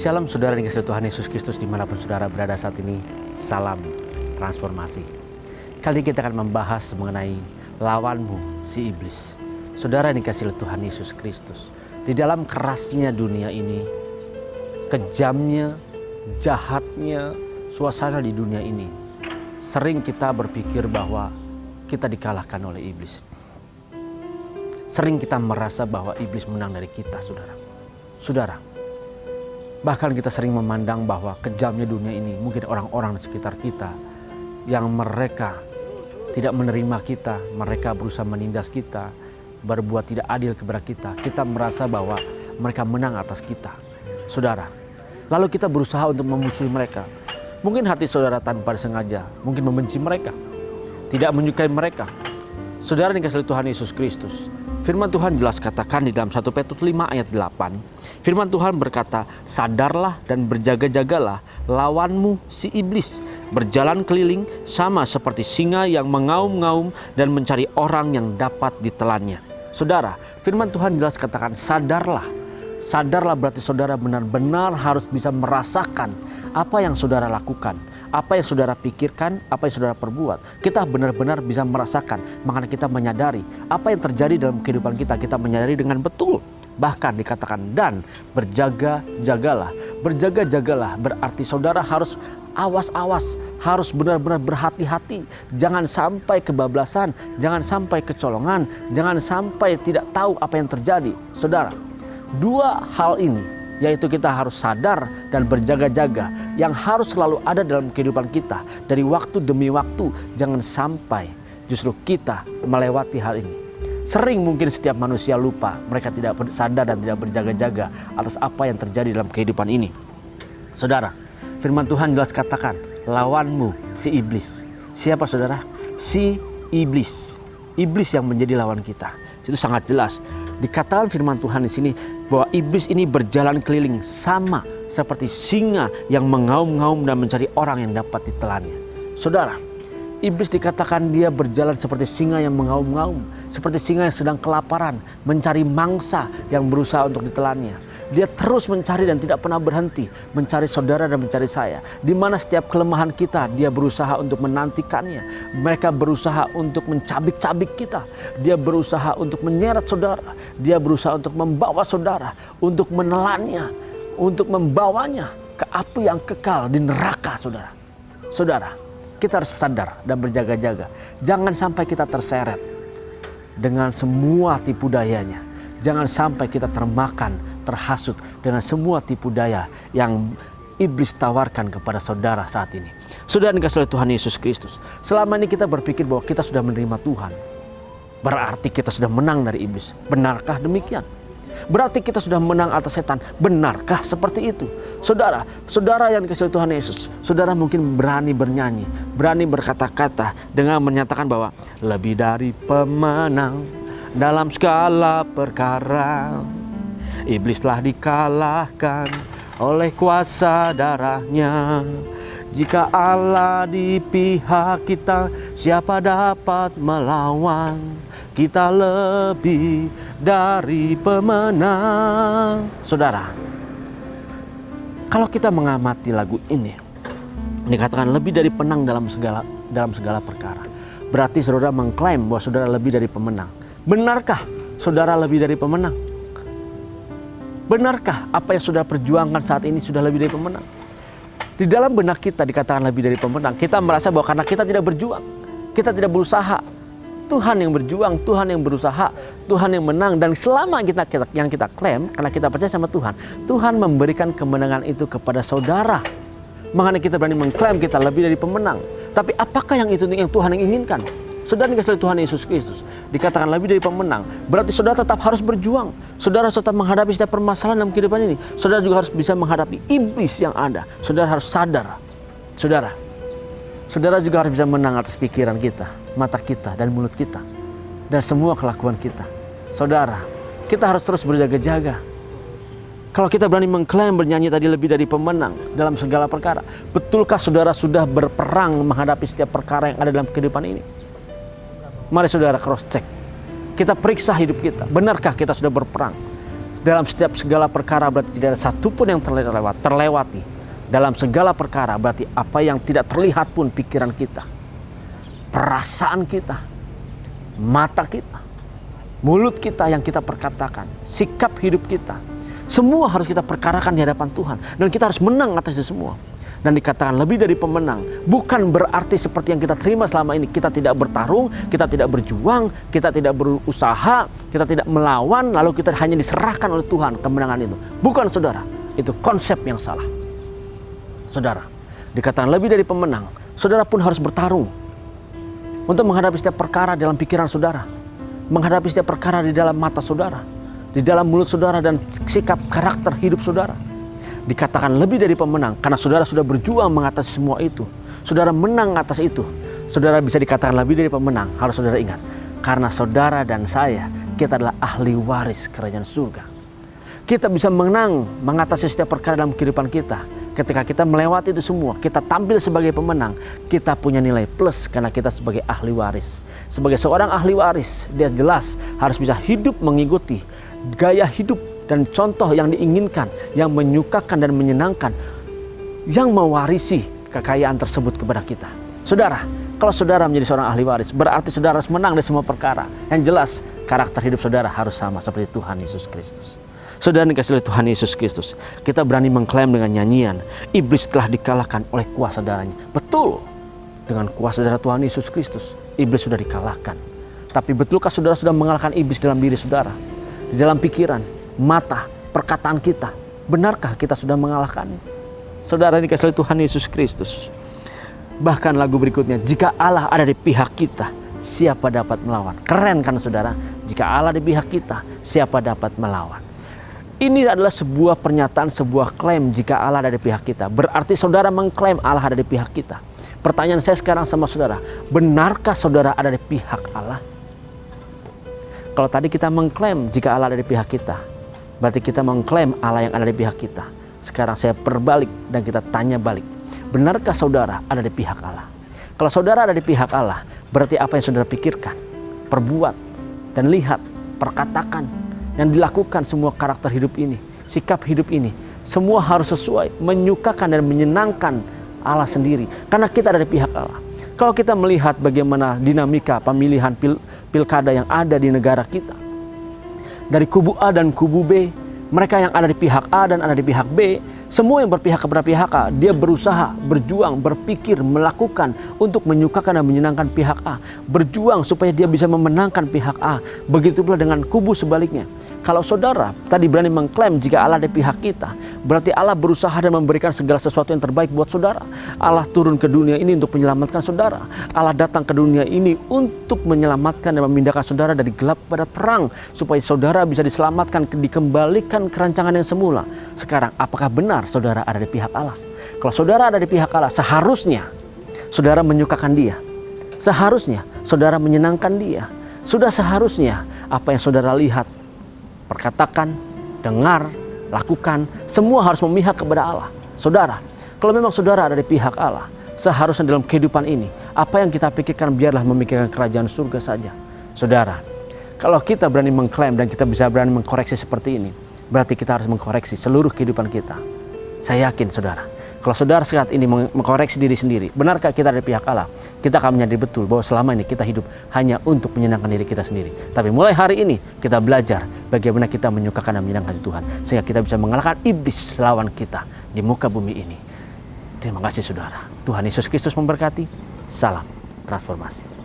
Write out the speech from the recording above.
Shalom saudara yang kasih Tuhan Yesus Kristus di mana pun saudara berada saat ini. Salam transformasi. Kali ini kita akan membahas mengenai lawanmu si iblis. Saudara yang dikasih Tuhan Yesus Kristus. Di dalam kerasnya dunia ini, kejamnya, jahatnya suasana di dunia ini. Sering kita berpikir bahwa kita dikalahkan oleh iblis. Sering kita merasa bahwa iblis menang dari kita, saudara. Saudara, bahkan kita sering memandang bahwa kejamnya dunia ini mungkin orang-orang di sekitar kita yang mereka tidak menerima kita, mereka berusaha menindas kita, berbuat tidak adil kepada kita. Kita merasa bahwa mereka menang atas kita. Saudara, lalu kita berusaha untuk memusuhi mereka. Mungkin hati saudara tanpa sengaja, mungkin membenci mereka, tidak menyukai mereka. Saudara dikasih Tuhan Yesus Kristus, Firman Tuhan jelas katakan di dalam 1 Petrus 5 ayat 8. Firman Tuhan berkata, sadarlah dan berjaga-jagalah lawanmu si iblis. Berjalan keliling sama seperti singa yang mengaum-ngaum dan mencari orang yang dapat ditelannya. Saudara, firman Tuhan jelas katakan sadarlah. Sadarlah berarti saudara benar-benar harus bisa merasakan apa yang saudara lakukan apa yang saudara pikirkan, apa yang saudara perbuat, kita benar-benar bisa merasakan. Makanya kita menyadari apa yang terjadi dalam kehidupan kita, kita menyadari dengan betul. Bahkan dikatakan dan berjaga-jagalah. Berjaga-jagalah berarti saudara harus awas-awas, harus benar-benar berhati-hati. Jangan sampai kebablasan, jangan sampai kecolongan, jangan sampai tidak tahu apa yang terjadi. Saudara, dua hal ini yaitu kita harus sadar dan berjaga-jaga yang harus selalu ada dalam kehidupan kita dari waktu demi waktu. Jangan sampai justru kita melewati hal ini. Sering mungkin setiap manusia lupa mereka tidak sadar dan tidak berjaga-jaga atas apa yang terjadi dalam kehidupan ini. Saudara firman Tuhan jelas katakan lawanmu si iblis. Siapa saudara? Si iblis. Iblis yang menjadi lawan kita. Itu sangat jelas. Dikatakan firman Tuhan di sini bahwa iblis ini berjalan keliling sama seperti singa yang mengaum-ngaum dan mencari orang yang dapat ditelannya. Saudara, iblis dikatakan dia berjalan seperti singa yang mengaum-ngaum, seperti singa yang sedang kelaparan, mencari mangsa yang berusaha untuk ditelannya. Dia terus mencari dan tidak pernah berhenti mencari saudara dan mencari saya. Di mana setiap kelemahan kita dia berusaha untuk menantikannya. Mereka berusaha untuk mencabik-cabik kita. Dia berusaha untuk menyeret saudara. Dia berusaha untuk membawa saudara, untuk menelannya, untuk membawanya ke api yang kekal di neraka, saudara. Saudara, kita harus sadar dan berjaga-jaga. Jangan sampai kita terseret dengan semua tipu dayanya. Jangan sampai kita termakan terhasut dengan semua tipu daya yang iblis tawarkan kepada saudara saat ini. Saudara dikasih oleh Tuhan Yesus Kristus. Selama ini kita berpikir bahwa kita sudah menerima Tuhan. Berarti kita sudah menang dari iblis. Benarkah demikian? Berarti kita sudah menang atas setan. Benarkah seperti itu? Saudara, saudara yang dikasih Tuhan Yesus, saudara mungkin berani bernyanyi, berani berkata-kata dengan menyatakan bahwa lebih dari pemenang dalam segala perkara Iblis telah dikalahkan oleh kuasa darahnya. Jika Allah di pihak kita, siapa dapat melawan? Kita lebih dari pemenang. Saudara, kalau kita mengamati lagu ini, dikatakan lebih dari penang dalam segala dalam segala perkara. Berarti saudara mengklaim bahwa saudara lebih dari pemenang. Benarkah saudara lebih dari pemenang? Benarkah apa yang sudah perjuangkan saat ini sudah lebih dari pemenang? Di dalam benak kita dikatakan lebih dari pemenang. Kita merasa bahwa karena kita tidak berjuang, kita tidak berusaha. Tuhan yang berjuang, Tuhan yang berusaha, Tuhan yang menang dan selama kita, kita yang kita klaim karena kita percaya sama Tuhan, Tuhan memberikan kemenangan itu kepada saudara. Makanya kita berani mengklaim kita lebih dari pemenang. Tapi apakah yang itu yang Tuhan yang inginkan? Saudara dikasih Tuhan Yesus Kristus dikatakan lebih dari pemenang. Berarti saudara tetap harus berjuang. Saudara tetap menghadapi setiap permasalahan dalam kehidupan ini. Saudara juga harus bisa menghadapi iblis yang ada. Saudara harus sadar. Saudara, saudara juga harus bisa menang atas pikiran kita, mata kita, dan mulut kita. Dan semua kelakuan kita. Saudara, kita harus terus berjaga-jaga. Kalau kita berani mengklaim bernyanyi tadi lebih dari pemenang dalam segala perkara, betulkah saudara sudah berperang menghadapi setiap perkara yang ada dalam kehidupan ini? Mari saudara cross check. Kita periksa hidup kita. Benarkah kita sudah berperang? Dalam setiap segala perkara berarti tidak ada satupun yang terlewat, terlewati. Dalam segala perkara berarti apa yang tidak terlihat pun pikiran kita, perasaan kita, mata kita, mulut kita yang kita perkatakan, sikap hidup kita. Semua harus kita perkarakan di hadapan Tuhan. Dan kita harus menang atas itu semua dan dikatakan lebih dari pemenang bukan berarti seperti yang kita terima selama ini kita tidak bertarung, kita tidak berjuang, kita tidak berusaha, kita tidak melawan lalu kita hanya diserahkan oleh Tuhan kemenangan itu. Bukan saudara, itu konsep yang salah. Saudara, dikatakan lebih dari pemenang, saudara pun harus bertarung untuk menghadapi setiap perkara dalam pikiran saudara, menghadapi setiap perkara di dalam mata saudara, di dalam mulut saudara dan sikap karakter hidup saudara dikatakan lebih dari pemenang karena saudara sudah berjuang mengatasi semua itu. Saudara menang atas itu. Saudara bisa dikatakan lebih dari pemenang. Harus saudara ingat. Karena saudara dan saya, kita adalah ahli waris kerajaan surga. Kita bisa menang mengatasi setiap perkara dalam kehidupan kita. Ketika kita melewati itu semua, kita tampil sebagai pemenang. Kita punya nilai plus karena kita sebagai ahli waris. Sebagai seorang ahli waris, dia jelas harus bisa hidup mengikuti gaya hidup dan contoh yang diinginkan, yang menyukakan dan menyenangkan, yang mewarisi kekayaan tersebut kepada kita. Saudara, kalau saudara menjadi seorang ahli waris, berarti saudara harus menang di semua perkara. Yang jelas, karakter hidup saudara harus sama seperti Tuhan Yesus Kristus. Saudara dikasih oleh Tuhan Yesus Kristus, kita berani mengklaim dengan nyanyian, iblis telah dikalahkan oleh kuasa darahnya. Betul, dengan kuasa darah Tuhan Yesus Kristus, iblis sudah dikalahkan. Tapi betulkah saudara sudah mengalahkan iblis dalam diri saudara? Di dalam pikiran, mata, perkataan kita. Benarkah kita sudah mengalahkannya? Saudara dikasih Tuhan Yesus Kristus. Bahkan lagu berikutnya, jika Allah ada di pihak kita, siapa dapat melawan? Keren kan saudara? Jika Allah di pihak kita, siapa dapat melawan? Ini adalah sebuah pernyataan, sebuah klaim jika Allah ada di pihak kita. Berarti saudara mengklaim Allah ada di pihak kita. Pertanyaan saya sekarang sama saudara, benarkah saudara ada di pihak Allah? Kalau tadi kita mengklaim jika Allah ada di pihak kita, Berarti kita mengklaim Allah yang ada di pihak kita. Sekarang saya perbalik dan kita tanya balik. Benarkah saudara ada di pihak Allah? Kalau saudara ada di pihak Allah, berarti apa yang saudara pikirkan, perbuat, dan lihat, perkatakan, yang dilakukan semua karakter hidup ini, sikap hidup ini, semua harus sesuai, menyukakan dan menyenangkan Allah sendiri. Karena kita ada di pihak Allah. Kalau kita melihat bagaimana dinamika pemilihan pil pilkada yang ada di negara kita, dari kubu A dan kubu B, mereka yang ada di pihak A dan ada di pihak B, semua yang berpihak kepada pihak A, dia berusaha, berjuang, berpikir, melakukan untuk menyukakan dan menyenangkan pihak A. Berjuang supaya dia bisa memenangkan pihak A. Begitu pula dengan kubu sebaliknya. Kalau saudara tadi berani mengklaim jika Allah di pihak kita, berarti Allah berusaha dan memberikan segala sesuatu yang terbaik buat saudara. Allah turun ke dunia ini untuk menyelamatkan saudara. Allah datang ke dunia ini untuk menyelamatkan dan memindahkan saudara dari gelap pada terang supaya saudara bisa diselamatkan, dikembalikan ke rancangan yang semula. Sekarang, apakah benar saudara ada di pihak Allah? Kalau saudara ada di pihak Allah, seharusnya saudara menyukakan Dia. Seharusnya saudara menyenangkan Dia. Sudah seharusnya apa yang saudara lihat perkatakan, dengar, lakukan, semua harus memihak kepada Allah. Saudara, kalau memang saudara ada di pihak Allah, seharusnya dalam kehidupan ini, apa yang kita pikirkan biarlah memikirkan kerajaan surga saja. Saudara, kalau kita berani mengklaim dan kita bisa berani mengkoreksi seperti ini, berarti kita harus mengkoreksi seluruh kehidupan kita. Saya yakin saudara, kalau saudara saat ini mengkoreksi diri sendiri, benarkah kita dari pihak Allah? Kita akan menyadari betul bahwa selama ini kita hidup hanya untuk menyenangkan diri kita sendiri. Tapi mulai hari ini kita belajar bagaimana kita menyukakan dan menyenangkan Tuhan. Sehingga kita bisa mengalahkan iblis lawan kita di muka bumi ini. Terima kasih saudara. Tuhan Yesus Kristus memberkati. Salam transformasi.